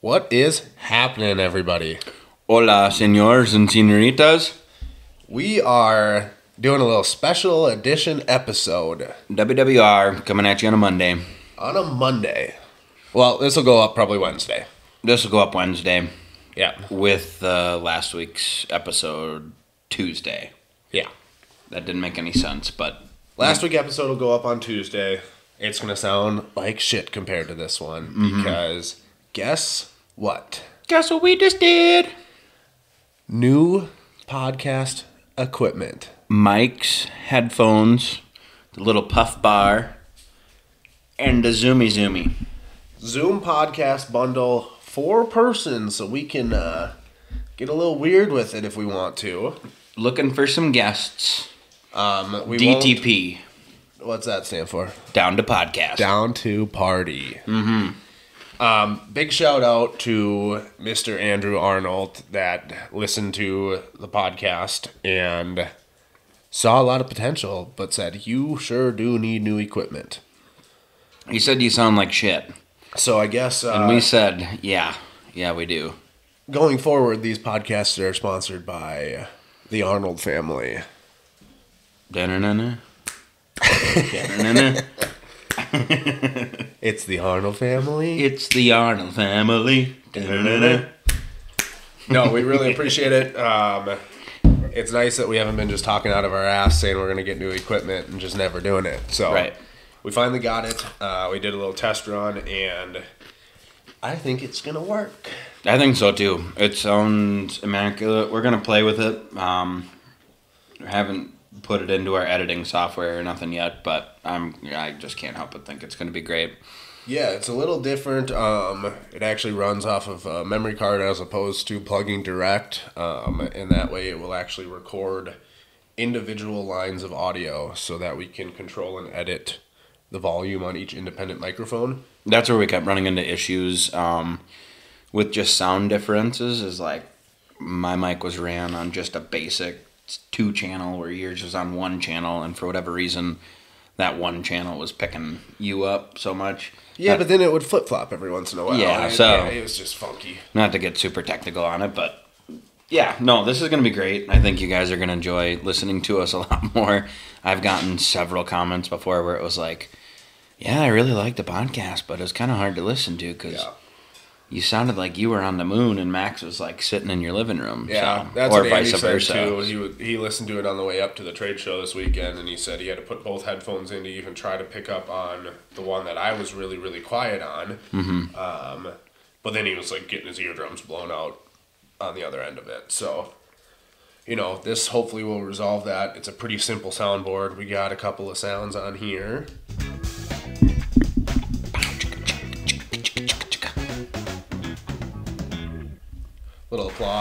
What is happening, everybody? Hola, senors and senoritas. We are doing a little special edition episode WWR coming at you on a Monday. on a Monday. Well, this will go up probably Wednesday. This will go up Wednesday Yeah. with uh, last week's episode Tuesday. Yeah. That didn't make any sense, but Last week episode will go up on Tuesday. It's going to sound like shit compared to this one because guess what? guess what we just did? New podcast equipment. Mics, headphones, the little puff bar, and the zoomy zoomy. Zoom podcast bundle four persons so we can uh, get a little weird with it if we want to. Looking for some guests. Um, we DTP, won't- what's that stand for? down to podcast. Down to party. Mm-hmm. Um, big shout out to Mr. Andrew Arnold that listened to the podcast and saw a lot of potential, but said you sure do need new equipment. He said you sound like shit. So I guess uh, And we said, yeah, yeah, we do. going forward, these podcasts are sponsored by the Arnold family. Da-na-na-na. Da-na-na-na. It's the Arnold family. It's the Arnold family. No, we really appreciate it. Um, it's nice that we haven't been just talking out of our ass saying we're going to get new equipment and just never doing it. So Right. we finally got it. Uh, we did a little test run, and I think it's going to work. I think so too. It sounds immaculate. We're gonna play with it. Um, we haven't put it into our editing software or nothing yet, but I'm I just can't help but think it's gonna be great. Yeah, it's a little different. Um, it actually runs off of a memory card as opposed to plugging direct, um, and that way it will actually record individual lines of audio so that we can control and edit the volume on each independent microphone. That's where we kept running into issues um, with just sound differences. Is like my mic was ran on just a basic two channel, where yours was on one channel, and for whatever reason, that one channel was picking you up so much. Yeah, Not- but then it would flip flop every once in a while. Yeah, so- it was just funky. not to get super technical on it, but yeah, no, this is going to be great. I think you guys are going to enjoy listening to us a lot more. I've gotten several comments before where it was like, yeah, I really like the podcast, but it was kind of hard to listen to because Yeah, you sounded like you were on the moon and Max was like sitting in your living room. yeah, so, that's or what Andy vice said versa. too. He would, he listened to it on the way up to the trade show this weekend, and he said he had to put both headphones in to even try to pick up on the one that I was really really quiet on. Mm-hmm. Um, but then he was like getting his eardrums blown out on the other end of it. So, you know, this hopefully will resolve that. It's a pretty simple soundboard. We got a couple of sounds on here.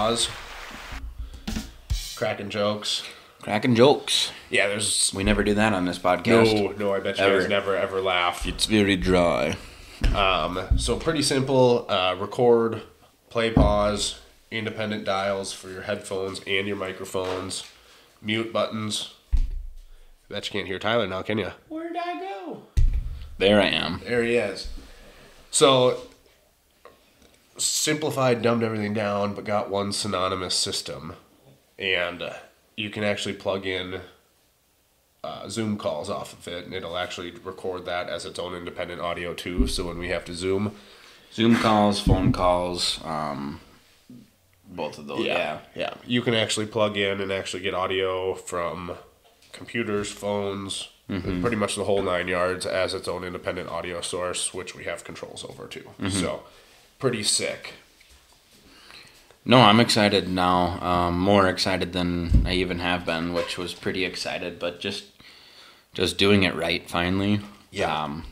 Little applause. Cracking jokes. Cracking jokes. Yeah, there's We never do that on this podcast. no, no. I bet you Ever. guys never ever laugh. It's very dry. Um, so pretty simple. Uh, record, play, pause, independent dials for your headphones and your microphones, mute buttons. Bet you can't hear Tyler now, can you? Where'd I go? There I am. There he is. So simplified, dumbed everything down, but got one synonymous system, and uh, you can actually plug in uh, Zoom calls off of it, and it'll actually record that as its own independent audio too. So when we have to Zoom, Zoom calls, phone calls, um, both of those. yeah. yeah. You can actually plug in and actually get audio from computers, phones, pretty much the whole nine yards as its own independent audio source, which we have controls over too. So, pretty sick. No, I'm excited now. Um, more excited than I even have been, which was pretty excited, but just just doing it right finally. Yeah. Um,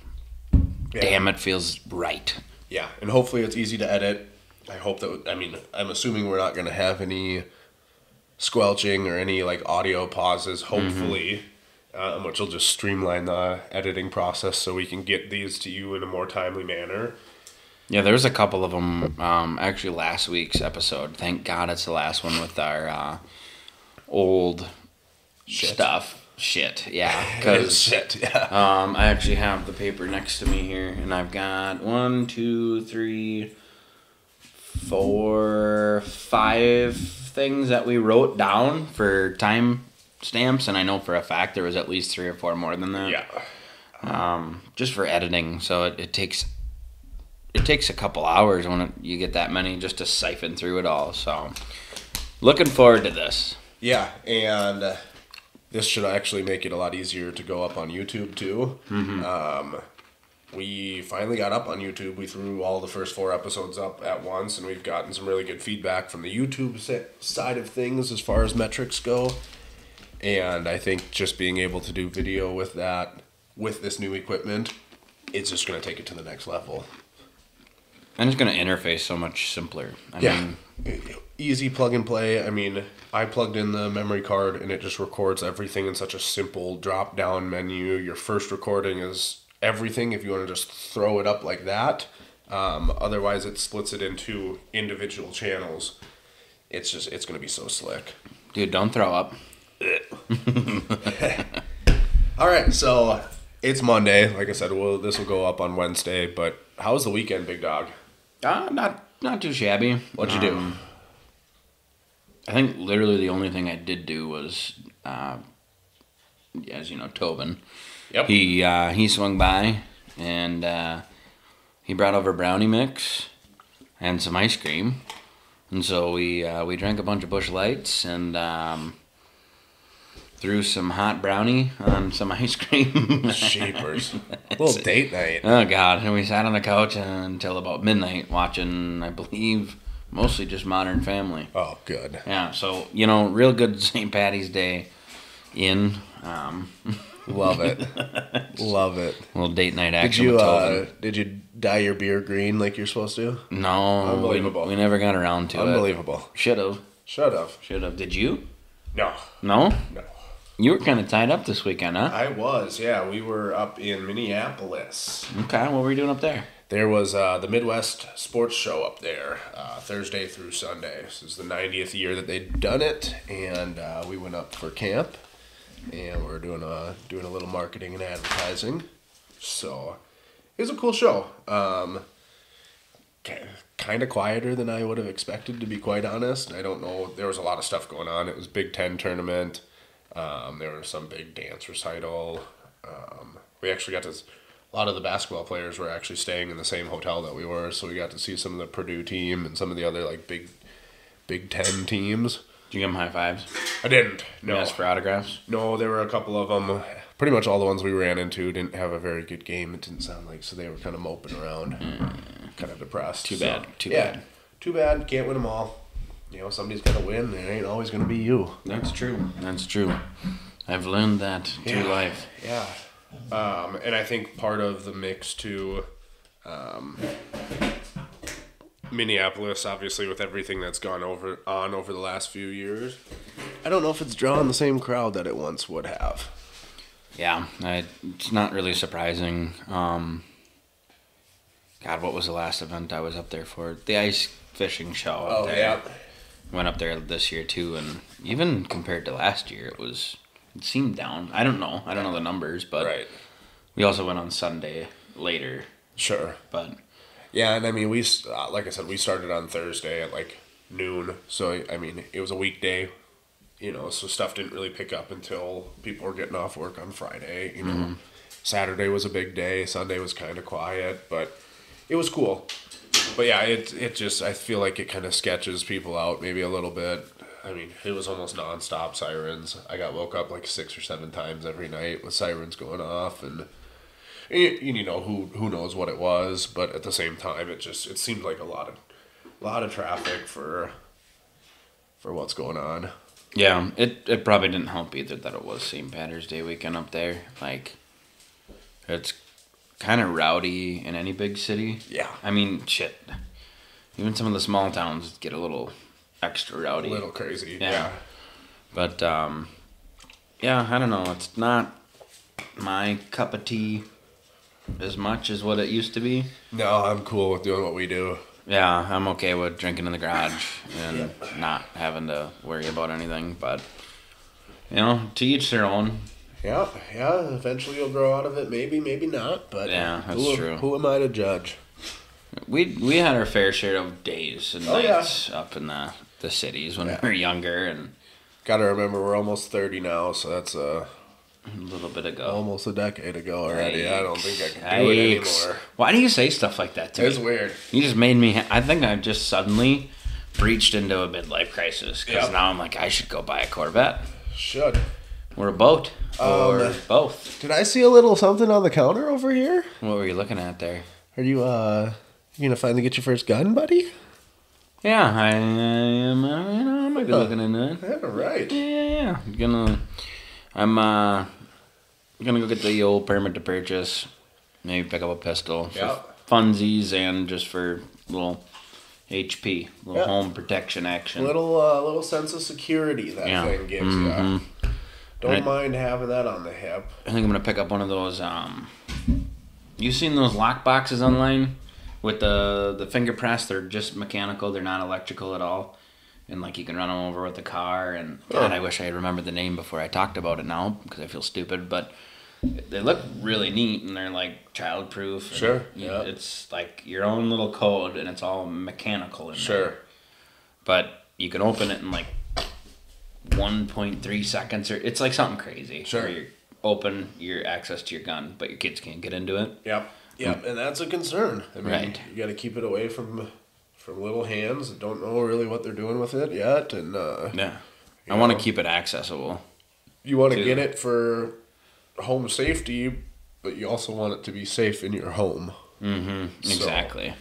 Yeah. Damn, it feels right. Yeah, and hopefully it's easy to edit. I hope that I mean I'm assuming we're not going to have any squelching or any like audio pauses. Hopefully, um, which will just streamline the editing process so we can get these to you in a more timely manner. Yeah, there was a couple of them. Um, actually, last week's episode. Thank God it's the last one with our uh, old stuff. Shit, yeah. Because shit, yeah. um, I actually have the paper next to me here, and I've got one, two, three, four, five things that we wrote down for time stamps, and I know for a fact there was at least three or four more than that. Yeah. Um, just for editing, so it, it takes it takes a couple hours when it, you get that many just to siphon through it all. So, looking forward to this. Yeah, and uh, this should actually make it a lot easier to go up on YouTube too. Um, we finally got up on YouTube. We threw all the first four episodes up at once, and we've gotten some really good feedback from the YouTube side of things as far as metrics go. And I think just being able to do video with that, with this new equipment, it's just going to take it to the next level. And it's going to interface so much simpler. I Yeah. mean, Easy plug and play. I mean, I plugged in the memory card and it just records everything in such a simple drop down menu. Your first recording is everything if you want to just throw it up like that. Um, otherwise, it splits it into individual channels. It's just, it's going to be so slick. dude, don't throw up. All right, so it's Monday. Like I said, well, this will go up on Wednesday. But how was the weekend, big dog? Uh, not not too shabby. What'd you do? Um, I think literally the only thing I did do was, uh, as you know, Tobin. Yep. He uh, he swung by and uh, he brought over brownie mix and some ice cream, and so we uh, we drank a bunch of Busch Lights and um, threw some hot brownie on some ice cream. Shapers. little date night. Oh God! And we sat on the couch until about midnight watching, I believe, mostly just Modern Family. Oh, good. Yeah, so you know, real good St. Patty's Day in um, Love it. Love it. little date night action. Did you uh, did you dye your beer green like you're supposed to? no, Unbelievable. we never got around to it. Unbelievable. Should have, Should have. should have. Did you? No. No, No. You were kind of tied up this weekend, huh? I was, yeah. We were up in Minneapolis. Okay, what were you doing up there? There was uh, the Midwest Sports Show up there, uh, Thursday through Sunday. This is the 90th year that they'd done it, and uh, we went up for camp, and we're doing a doing a little marketing and advertising. So it was a cool show. Um, kind of quieter than I would have expected, to be quite honest. I don't know. There was a lot of stuff going on. It was Big Ten tournament. Um, there was some big dance recital. Um, we actually got to. A lot of the basketball players were actually staying in the same hotel that we were, so we got to see some of the Purdue team and some of the other like big, Big Ten teams. Did you give them high fives? I didn't. No. Ask for autographs. no, there were a couple of them. Pretty much all the ones we ran into didn't have a very good game. It didn't sound like so they were kind of moping around, kind of depressed. Too So, bad, too yeah, bad. Too bad. Can't win them all. You know, somebody's got to win. It ain't always going to be you. That's true. That's true. I've learned that through Yeah. life. Yeah. Um, and I think part of the mix too, um, Minneapolis, obviously, with everything that's gone over on over the last few years, I don't know if it's drawn the same crowd that it once would have. Yeah, I, it's not really surprising. Um, God, what was the last event I was up there for? The ice fishing show. Up Oh there. yeah, Went up there this year too, and even compared to last year, it was it seemed down. I don't know. I don't know the numbers, but right. we also went on Sunday later. Sure. But Yeah, and I mean, we uh, like I said, we started on Thursday at like noon. So I mean, it was a weekday, you know. So stuff didn't really pick up until people were getting off work on Friday. You know, Saturday was a big day. Sunday was kind of quiet, but it was cool. But yeah, it it just I feel like it kind of sketches people out maybe a little bit. I mean, it was almost nonstop sirens. I got woke up like six or seven times every night with sirens going off, and eh, and you, you know who who knows what it was, but at the same time, it just it seemed like a lot of a lot of traffic for for what's going on. yeah, it it probably didn't help either that it was St. Patrick's Day weekend up there. Like, it's kind of rowdy in any big city. Yeah, I mean, shit. Even some of the small towns get a little extra rowdy. a little crazy. Yeah. Yeah, But um, yeah, I don't know. It's not my cup of tea as much as what it used to be. no, I'm cool with doing what we do. Yeah, I'm okay with drinking in the garage and not having to worry about anything. But you know, to each their own. Yeah, yeah. Eventually, you'll grow out of it. Maybe, maybe not. But Yeah, that's who, true. Who am I to judge? We we had our fair share of days and Oh, yeah. nights up in the the cities when Yeah. we were younger and Gotta remember, we're almost 30 now, so that's uh, a little bit ago. almost a decade ago already. I don't think I can do it anymore. Why do you say stuff like that to It's me? weird. You just made me. Ha- I think I've just suddenly breached into a midlife crisis because Yep. now I'm like I should go buy a Corvette Should. or a boat or Um, both. Did I see a little something on the counter over here? What were you looking at there? Are you, uh, you gonna finally get your first gun, buddy? Yeah, I am. Uh, you know, I might be looking into it. Yeah, right. Yeah, yeah, yeah. I'm gonna. I'm uh. Gonna go get the old permit to purchase. Maybe pick up a pistol for Yeah. funsies and just for little HP, little Yeah. home protection action. Little, uh, little sense of security that Yeah. thing gives Mhm. you. Don't Right. mind having that on the hip. I think I'm gonna pick up one of those. Um, you seen those lock boxes online with the the finger press? They're just mechanical. They're not electrical at all. And like you can run them over with the car. And God, Yeah. I wish I had remembered the name before I talked about it now because I feel stupid. But they look really neat and they're like childproof. Sure, You- yeah. It's like your own little code and it's all mechanical in there. Sure. But you can open it and like 1.3 seconds or it's like something crazy. Sure. You open your access to your gun, but your kids can't get into it. Yep. Yep. And that's a concern. I mean, Right. you got to keep it away from from little hands that don't know really what they're doing with it yet, and uh, Yeah. I want to keep it accessible. you want to get it for home safety, but you also want it to be safe in your home. Mm-hmm. So- Exactly.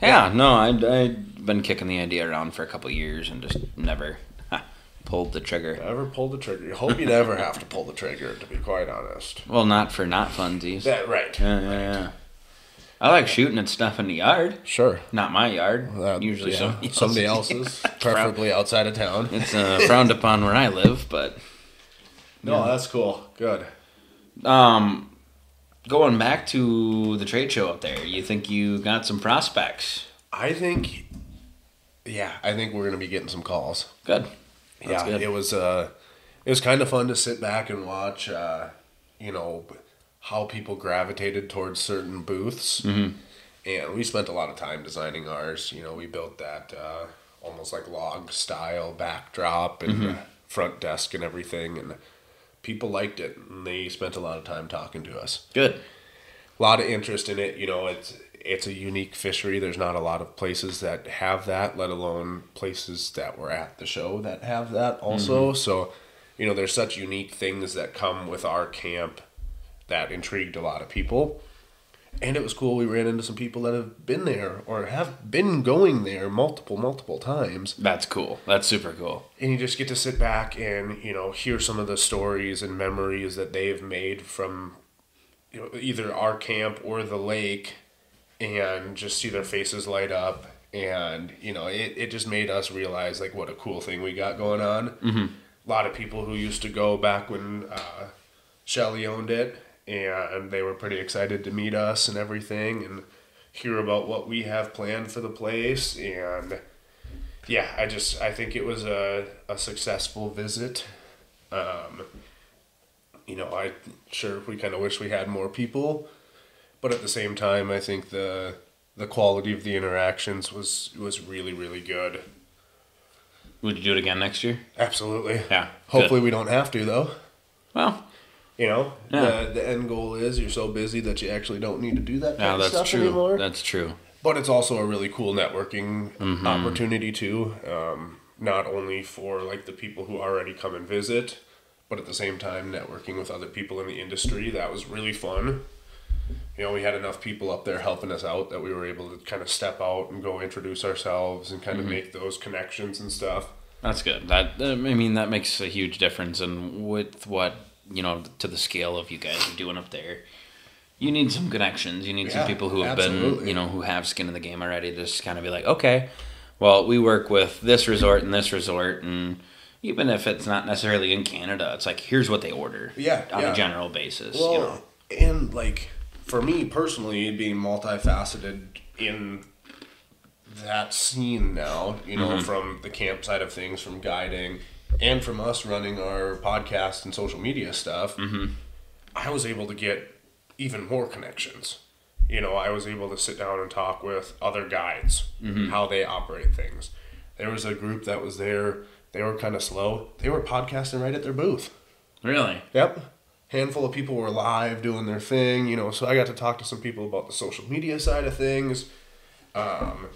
Yeah, no, I I've been kicking the idea around for a couple years and just never pulled the trigger. Never pull the trigger. You hope you never have to pull the trigger, to be quite honest. Well, not for not funsies. That right. Yeah, yeah, yeah. I like shooting at stuff in the yard. Sure. Not my yard. Usually yeah, somebody, somebody else's. else's, preferably outside of town. It's uh, frowned upon where I live, but No, that's cool. Good. um, going back to the trade show up there, you think you got some prospects? I think, yeah, I think we're gonna be getting some calls. Good. That's yeah, good. it was uh, it was kind of fun to sit back and watch, uh, you know, how people gravitated towards certain booths, Mm-hmm. and we spent a lot of time designing ours. You know, we built that uh, almost like log style backdrop and Mm-hmm. front desk and everything, and people liked it, and they spent a lot of time talking to us. Good. A lot of interest in it. You know, it's it's a unique fishery. There's not a lot of places that have that, let alone places that were at the show that have that also. Mm-hmm. So, you know, there's such unique things that come with our camp that intrigued a lot of people. And it was cool. We ran into some people that have been there or have been going there multiple, multiple times. That's cool. That's super cool. And you just get to sit back and, you know, hear some of the stories and memories that they've made from you know, either our camp or the lake and just see their faces light up. And, you know, it, it just made us realize, like, what a cool thing we got going on. Mm-hmm. A lot of people who used to go back when uh, Shelly owned it, and they were pretty excited to meet us and everything and hear about what we have planned for the place. And, yeah, I just I think it was a, a successful visit. Um, you know, I sure we kind of wish we had more people, but at the same time, I think the the quality of the interactions was was really really good. Would you do it again next year? Absolutely. Yeah. Hopefully, good. we don't have to though. Well, You know, Yeah. the the end goal is you're so busy that you actually don't need to do that kind yeah, of that's stuff true. anymore. That's true. but it's also a really cool networking Mm-hmm. opportunity too um, not only for like the people who already come and visit but at the same time networking with other people in the industry that was really fun you know we had enough people up there helping us out that we were able to kind of step out and go introduce ourselves and Mm-hmm. kind of make those connections and stuff That's good. That I mean, that makes a huge difference. And with what you know, to the scale of you guys are doing up there, you need some connections. You need Yeah, some people who have been, you know, who have skin in the game already. to Just kind of be like, okay, well, we work with this resort and this resort, and even if it's not necessarily in Canada, it's like here's what they order. Yeah, on yeah. a general basis. well you know. and like for me personally being multifaceted in that scene now you know Mm-hmm. from the camp side of things from guiding and from us running our podcast and social media stuff Mm-hmm. i was able to get even more connections you know, I was able to sit down and talk with other guides, how they operate things. There was a group that was there. They were kind of slow. They were podcasting right at their booth. Really? Yep. Handful of people were live doing their thing, you know, so I got to talk to some people about the social media side of things. Um,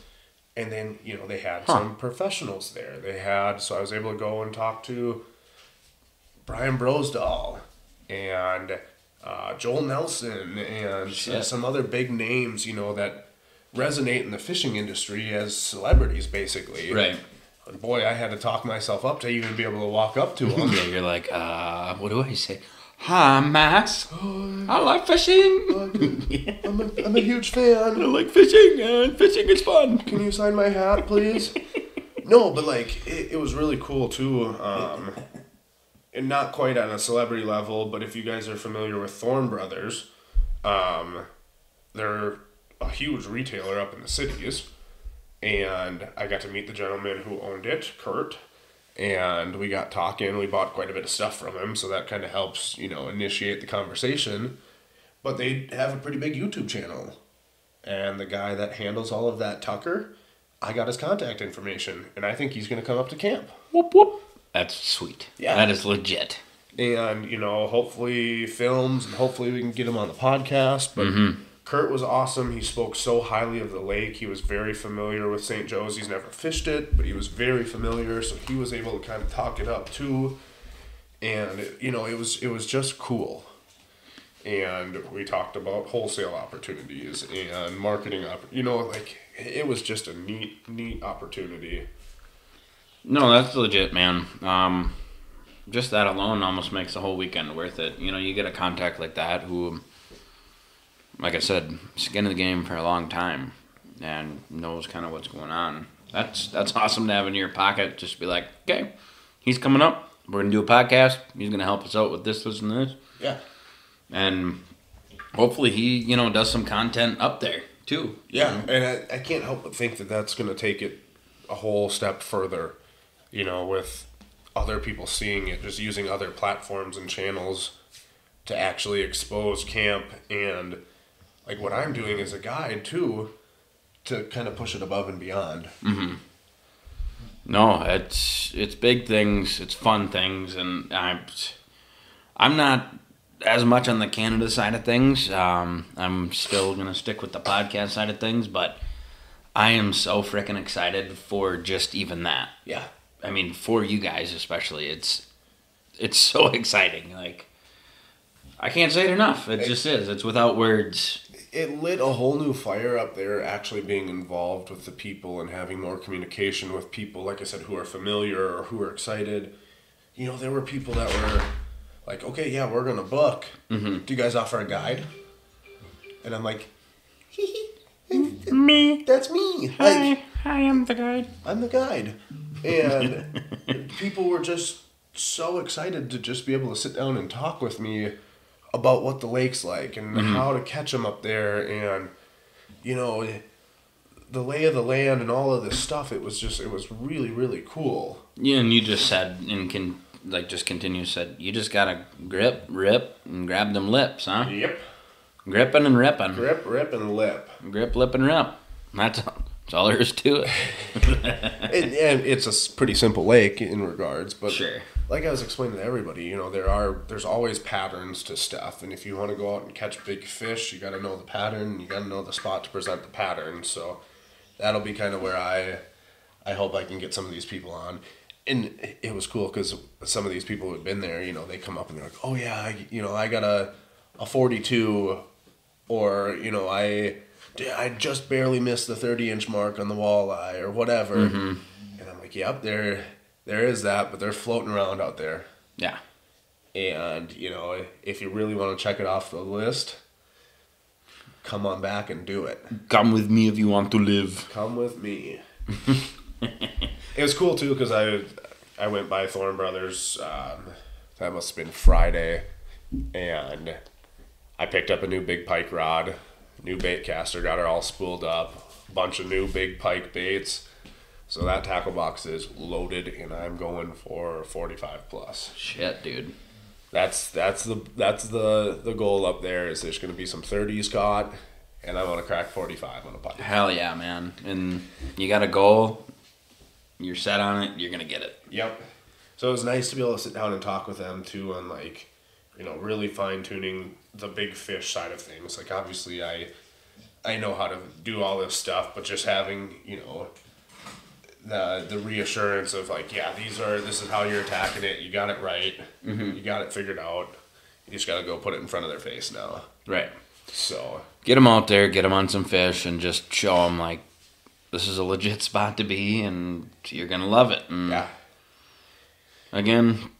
and then, you know, they had some professionals there. They had, so I was able to go and talk to Brian Brosdahl and uh, Joel Nelson and Shit. some other big names, you know, that resonate in the fishing industry as celebrities, basically. Right. And boy, I had to talk myself up to even be able to walk up to them. Yeah, you're like, uh, what do I say? Hi, Max. I like fishing. I'm a, I'm a huge fan. I like fishing, and fishing is fun. Can you sign my hat, please? no, but like it, it was really cool too. Um, and not quite on a celebrity level, but if you guys are familiar with Thorne Brothers, um, they're a huge retailer up in the cities. And I got to meet the gentleman who owned it, Kurt, and we got talking. We bought quite a bit of stuff from him, so that kind of helps, you know, initiate the conversation. But they have a pretty big YouTube channel, and the guy that handles all of that, Tucker, I got his contact information, and I think he's going to come up to camp. Whoop whoop. That's sweet. Yeah. That is legit. and you know hopefully films and hopefully we can get him on the podcast but mm-hmm. Kurt was awesome. He spoke so highly of the lake. He was very familiar with st joe's. He's never fished it but he was very familiar so he was able to kind of talk it up too. And you know it was it was just cool. And we talked about wholesale opportunities and marketing opp- you know like it was just a neat neat opportunity. No, that's legit, man. Um, just that alone almost makes the whole weekend worth it. You know, you get a contact like that who, like I said, skin in the game for a long time and knows kind of what's going on. That's that's awesome to have in your pocket. Just be like, okay, he's coming up. We're gonna do a podcast. He's gonna help us out with this, this, and this, yeah and hopefully he, you know, does some content up there too. Yeah, and I, I can't help but think that that's going to take it a whole step further, you know, with other people seeing it, just using other platforms and channels to actually expose camp and like what I'm doing as a guide too, to kind of push it above and beyond. No, it's it's big things, it's fun things, and I'm I'm not as much on the Canada side of things. Um, I'm still gonna stick with the podcast side of things, but I am so freaking excited for just even that. Yeah. I mean, for you guys especially, it's it's so exciting. Like I can't say it enough. It just is. It's without words. It lit a whole new fire up there actually being involved with the people and having more communication with people like i said who are familiar or who are excited. You know there were people that were like okay yeah we're gonna book. Mm-hmm. Do you guys offer a guide? And i'm like Me. that's me. Like I am the guide. i'm the guide. And people were just so excited to just be able to sit down and talk with me about what the lake's like and mm-hmm. how to catch them up there and you know the lay of the land and all of this stuff it was just it was really really cool Yeah, and you just said and can like just continue said you just gotta grip, rip, and grab them lips, huh? yep Gripping and ripping. grip rip and lip Grip, lip, and rip. That's all, that's all there is to it. and, and it's a pretty simple lake in regards but Sure. like i was explaining to everybody you know there are there's always patterns to stuff and if you want to go out and catch big fish you got to know the pattern you got to know the spot to present the pattern so that'll be kind of where i i hope i can get some of these people on and it was cool because some of these people who had been there you know they come up and they're like oh yeah I, you know i got a a 42 or you know i i just barely missed the 30 inch mark on the walleye or whatever. And i'm like yep there there is that but they're floating around out there. Yeah. and you know if you really want to check it off the list come on back and do it. Come with me if you want to live. come with me. It was cool too because i i went by thorne brothers um, that must have been friday and i picked up a new big pike rod new bait caster got her all spooled up bunch of new big pike baits so that tackle box is loaded and i'm going for 45 plus Shit, dude. that's that's the that's the the goal up there is there's going to be some 30s caught and I want to crack 45 on a putt. Hell yeah, man! And you got a goal. You're set on it. You're gonna get it. Yep. So it was nice to be able to sit down and talk with them too on like, you know, really fine tuning the big fish side of things. Like obviously I I know how to do all this stuff, but just having, you know, the the reassurance of like, yeah, these are this is how you're attacking it. You got it right. Mm-hmm. You got it figured out. You just got to go put it in front of their face now. Right. So, Get them out there. Get them on some fish, and just show them like this is a legit spot to be, and you're gonna love it. And yeah. again,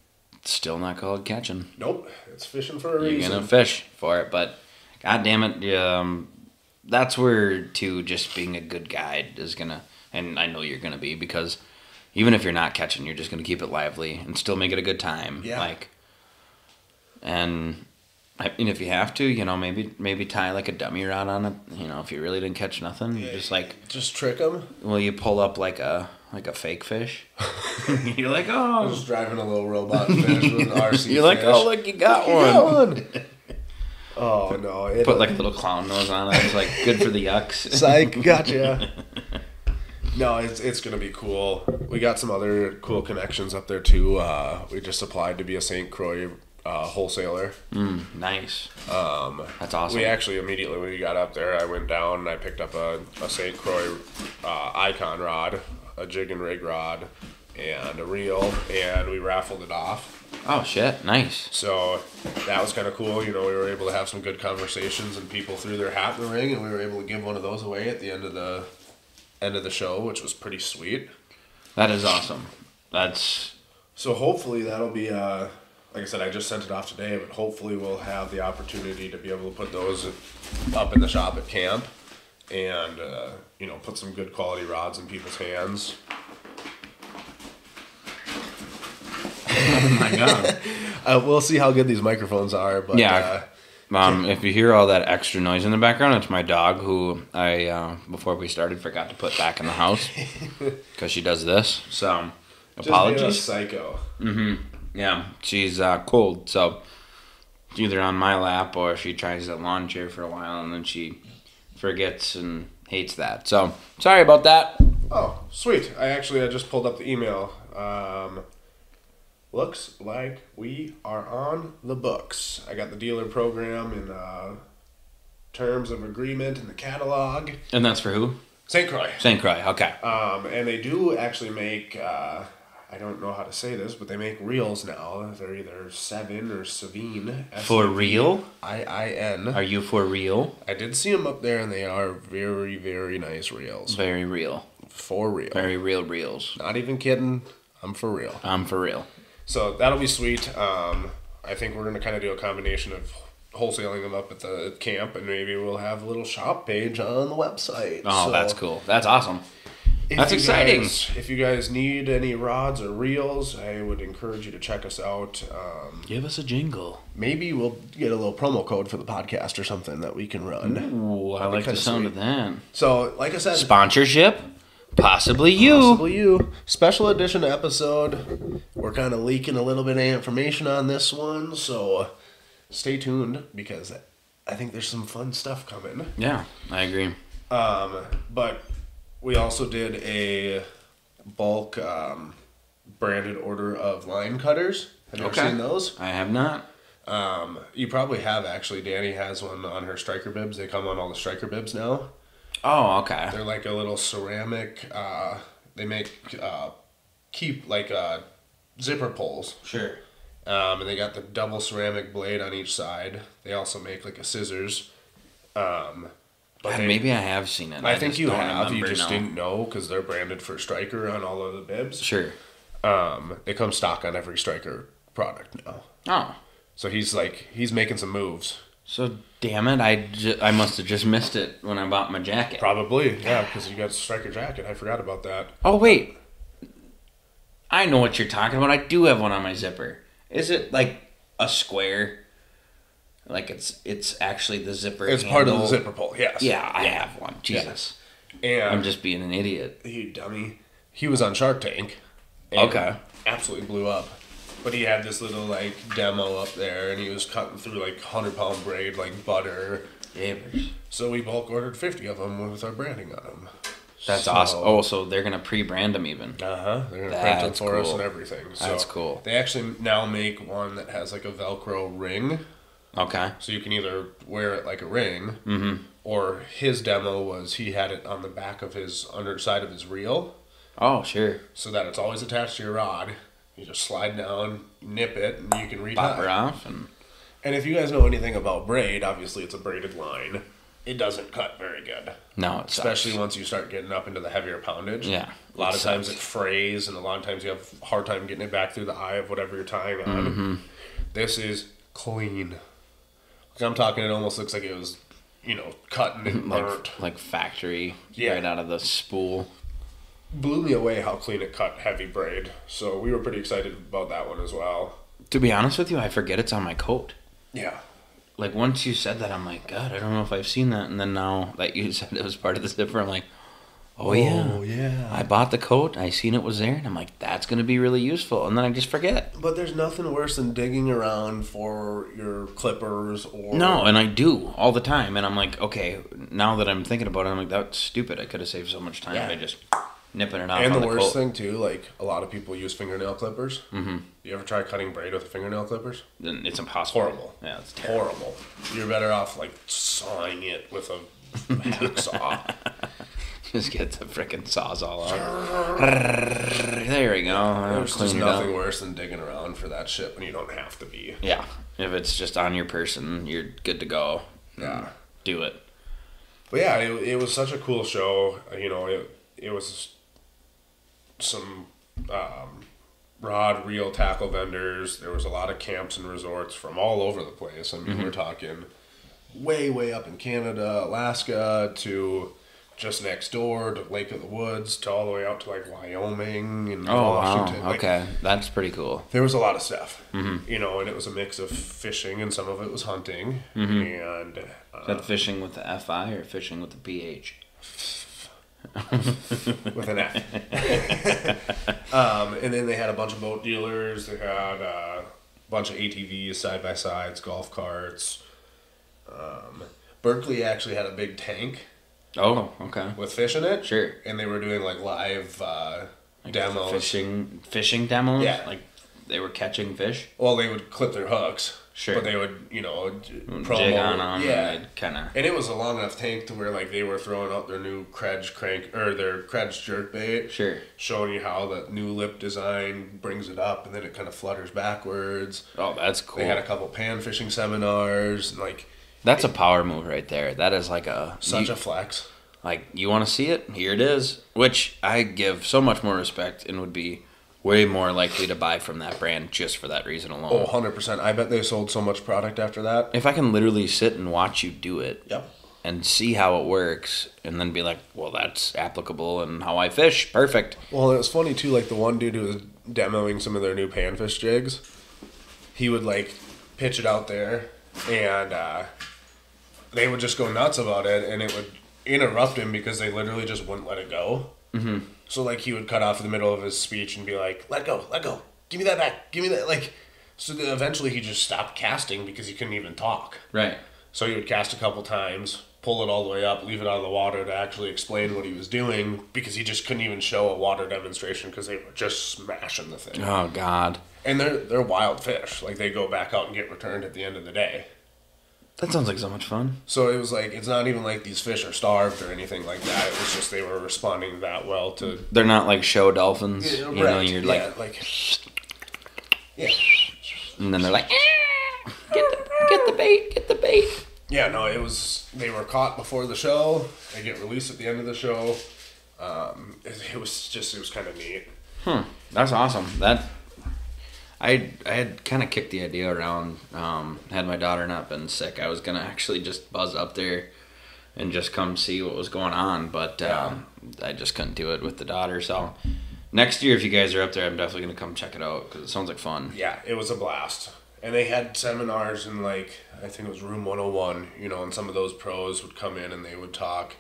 still not called catching. Nope. It's fishing for a You're reason. gonna fish for it, but god damn it, um, that's where too just being a good guide is gonna, and I know you're gonna be because even if you're not catching, you're just gonna keep it lively and still make it a good time. Yeah. Like, and I mean, if you have to, you know, maybe maybe tie like a dummy rod on it. You know, if you really didn't catch nothing, you just like, just trick them. well, you pull up like a like a fake fish. you're like, oh, I was driving a little robot fish with an RC. you're like, fish. oh look, you got You one. got one. Oh no! It, Put like a little clown nose on it. It's like good for the yucks. psych. Gotcha. no, it's it's gonna be cool. We got some other cool connections up there too. Uh, we just applied to be a St. Croix uh, wholesaler. Mm, nice. Um, That's awesome. We actually immediately when we got up there, I went down and I picked up a, a St. Croix uh, Eyecon rod, a jig and rig rod, and a reel, and we raffled it off. Oh shit, nice. So that was kind of cool. You know, we were able to have some good conversations, and people threw their hat in the ring, and we were able to give one of those away at the end of the end of the show, which was pretty sweet. That is awesome. That's So hopefully that'll be uh like I said, I just sent it off today, but hopefully we'll have the opportunity to be able to put those up in the shop at camp and uh, you know put some good quality rods in people's hands. oh my god. Uh, we'll see how good these microphones are, but Yeah. Um, if you hear all that extra noise in the background, it's my dog who I uh, before we started forgot to put back in the house because she does this. So uh, just being a apologies. psycho. Yeah, she's uh, cold, so either on my lap or she tries the lawn chair for a while and then she forgets and hates that. So sorry about that. Oh, sweet! I actually I just pulled up the email. Um, looks like we are on the books. I got the dealer program in uh, terms of agreement in the catalog. And that's for who? St. Croix. St. Croix. Okay. Um, and they do actually make. Uh, I don't know how to say this, but they make reels now. They're either Seven or Savine. For real? I I N. Are you for real? I did see them up there, and they are very very nice reels. Very real. For real. Very real reels. Not even kidding. I'm for real. I'm for real. So that'll be sweet. Um, I think we're gonna kind of do a combination of wholesaling them up at the camp, and maybe we'll have a little shop page on the website. Oh, So that's cool. That's awesome. If That's exciting. guys- if you guys need any rods or reels, I would encourage you to check us out. Um, Give us a jingle. maybe we'll get a little promo code for the podcast or something that we can run. Ooh, I like the sound sweet. of that. So, like I said, Sponsorship? Possibly you. Possibly you. Special edition episode. We're kind of leaking a little bit of information on this one, so stay tuned because I think there's some fun stuff coming. Yeah, I agree. Um, but we also did a bulk um, branded order of line cutters. Have you Okay. ever seen those? I have not. Um, you probably have actually. Danny has one on her Striker bibs. They come on all the Striker bibs now. Oh, okay. They're like a little ceramic. Uh, they make uh, keep like uh, zipper pulls. Sure. Um, and they got the double ceramic blade on each side. They also make like a scissors. Um, maybe I have seen it. I, think you have. You just now. didn't know because they're branded for Striker on all of the bibs. Sure. Um, they come stock on every Striker product now. Oh, So he's like he's making some moves. so damn it! I, ju- I must have just missed it when I bought my jacket. Probably, yeah, because you got Striker jacket. I forgot about that. Oh wait, I know what you're talking about. I do have one on my zipper. Is it like a square? Like it's it's actually the zipper. It's part of the zipper pull. Yes. Yeah, I have one. Jesus, And I'm just being an idiot. you dummy. He was on Shark Tank. and Okay. Absolutely blew up. But he had this little like demo up there, and he was cutting through like hundred pound braid like butter. Yavers. So we bulk ordered 50 of them with our branding on them. That's So- awesome. Oh, so they're gonna pre-brand them even. Uh huh. They're gonna print them That's for us cool. and everything. So That's cool. They actually now make one that has like a Velcro ring, Okay. so you can either wear it like a ring, Mm-hmm. or his demo was he had it on the back of his underside of his reel, Oh, sure. so that it's always attached to your rod. You just slide down, nip it, and you can retie. Pop her off and And if you guys know anything about braid, obviously it's a braided line. It doesn't cut very good, no, it sucks. especially once you start getting up into the heavier poundage. Yeah, A lot of times it frays, and a lot of times you have a hard time getting it back through the eye of whatever you're tying on. Mm-hmm. This is clean. I'm talking, it almost looks like it was, you know, cut and burnt. like like factory Yeah. right out of the spool. Blew me away how clean it cut heavy braid. So we were pretty excited about that one as well. To be honest with you, I forget it's on my coat. Yeah. Like once you said that, I'm like, God, I don't know if I've seen that. And then now that you said it was part of the zipper, I'm like, Oh, yeah. yeah. I bought the coat. I seen it was there, and I'm like, that's gonna be really useful. And then I just forget. But there's nothing worse than digging around for your clippers or No, and I do all the time. And I'm like, okay, now that I'm thinking about it, I'm like, that's stupid. I could have saved so much time Yeah. by just nipping it off. And the the worst coat. thing too, like a lot of people use fingernail clippers. Mm-hmm. You ever try cutting braid with fingernail clippers? then it's impossible. Horrible. Yeah, it's terrible. Horrible. You're better off like sawing it with a hacksaw. Just get the frickin' sawzall out. there we go. There's just nothing worse than digging around for that shit when you don't have to be. Yeah, if it's just on your person, you're good to go. Yeah. Do it. But yeah, it, it was such a cool show. You know, it it was some um, rod reel tackle vendors. There was a lot of camps and resorts from all over the place. I mean, we're talking way way up in Canada, Alaska to just next door to Lake of the Woods to all the way out to like Wyoming and Oh Washington. wow. Like, Okay, that's pretty cool. there was a lot of stuff, you know, and it was a mix of fishing and some of it was hunting, and uh, Is that fishing with the FI or fishing with the PH? with an F. um, and then they had a bunch of boat dealers. They had uh, a bunch of ATVs, side by sides, golf carts. Um, Berkley actually had a big tank Oh, okay. with fish in it. Sure. And they were doing like live uh, Like demos. Fishing, fishing demos. Yeah. Like they were catching fish. Well, they would clip their hooks. Sure. But they would, you know, d- Jig on them. Yeah. Kind of. And it was a long enough tank to where like they were throwing out their new Krej crank or their Krej jerk bait, Sure. showing you how the new lip design brings it up and then it kind of flutters backwards. Oh, that's cool. They had a couple pan fishing seminars, and, like That's a power move right there. That is like a such you- a flex. like you want to see it. Here it is. Which I give so much more respect and would be way more likely to buy from that brand just for that reason alone. Oh, 100%. I bet they sold so much product after that. If I can literally sit and watch you do it Yep. and see how it works, and then be like, well, that's applicable and how I fish. Perfect. Well, it was funny too. Like the one dude who was demoing some of their new panfish jigs, he would like pitch it out there, and uh, they would just go nuts about it, and it would interrupt him because they literally just wouldn't let it go. Mm-hmm. So like he would cut off in the middle of his speech and be like, "Let go, let go, give me that back, give me that." Like, so eventually he just stopped casting because he couldn't even talk. Right. So he would cast a couple times, pull it all the way up, leave it out of the water to actually explain what he was doing because he just couldn't even show a water demonstration because they were just smashing the thing. Oh God. And they're they're wild fish. Like they go back out and get returned at the end of the day. That sounds like so much fun. So it was like it's not even like these fish are starved or anything like that. It was just they were responding that well to They're not like show dolphins. Yeah, you know, right. you're yeah, like, like yeah. and then they're like, "Ah, get the, get the bait, get the bait. Yeah, no, it was. They were caught before the show. They get released at the end of the show. Um, it, it was just, it was kind of neat. Hmm, that's awesome. That I I had kind of kicked the idea around. Um, had my daughter not been sick, I was gonna actually just buzz up there and just come see what was going on, but um, I just couldn't do it with the daughter. So next year, if you guys are up there, I'm definitely gonna come check it out because it sounds like fun. Yeah, it was a blast. And they had seminars in like I think it was room 101, you know, and some of those pros would come in and they would talk,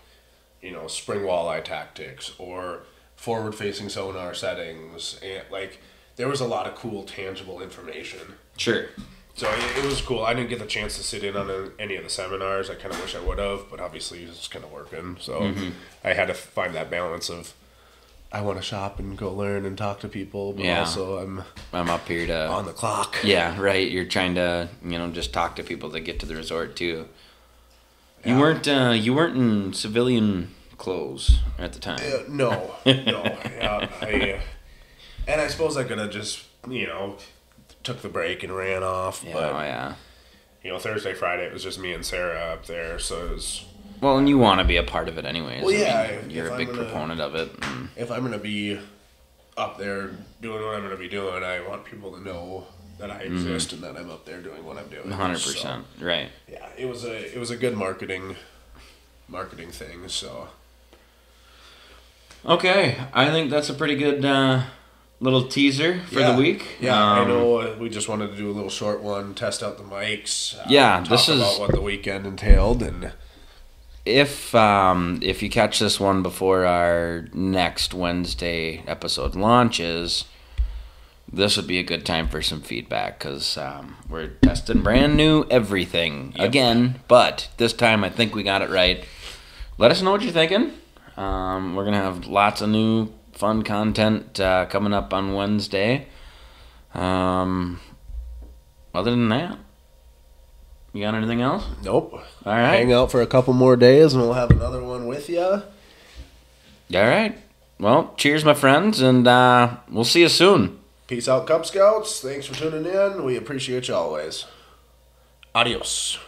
you know, spring walleye tactics or forward facing sonar settings and like there was a lot of cool tangible information. Sure. So it, it was cool. I didn't get the chance to sit in on a, any of the seminars. I kind of wish I would have, but obviously it was kind of working. So Mm-hmm. I had to find that balance of I want to shop and go learn and talk to people, but Yeah. also I'm I'm up here to. on the clock. yeah, right. You're trying to, you know, just talk to people to get to the resort too. You Yeah. weren't. Uh, you weren't in civilian clothes at the time. Uh, no, no. Yeah, I, and I suppose I could have just, you know, took the break and ran off. Yeah, but oh, yeah. you know, Thursday, Friday, it was just me and Sarah up there, so it was. Well, and you want to be a part of it anyways. Well, I yeah, mean, you're a big gonna- proponent of it. and- If I'm gonna be up there doing what I'm gonna be doing, I want people to know that I exist and that I'm up there doing what I'm doing. Hundred So, percent, right? yeah, it was a it was a good marketing marketing thing. So Okay, I think that's a pretty good uh, little teaser for Yeah. the week. Yeah, I Um, know. Uh, we just wanted to do a little short one, test out the mics. Uh, Yeah, this is- about what the weekend entailed, and If um, if you catch this one before our next Wednesday episode launches, this would be a good time for some feedback because um, we're testing brand new everything Yep. again. But this time, I think we got it right. Let us know what you're thinking. Um, we're gonna have lots of new fun content uh, coming up on Wednesday. Um, other than that, you got anything else? nope. All right. Hang out for a couple more days, and we'll have another one with you. All right. Well, cheers, my friends, and uh, we'll see you soon. Peace out, Cub Scouts. Thanks for tuning in. We appreciate you always. Adios.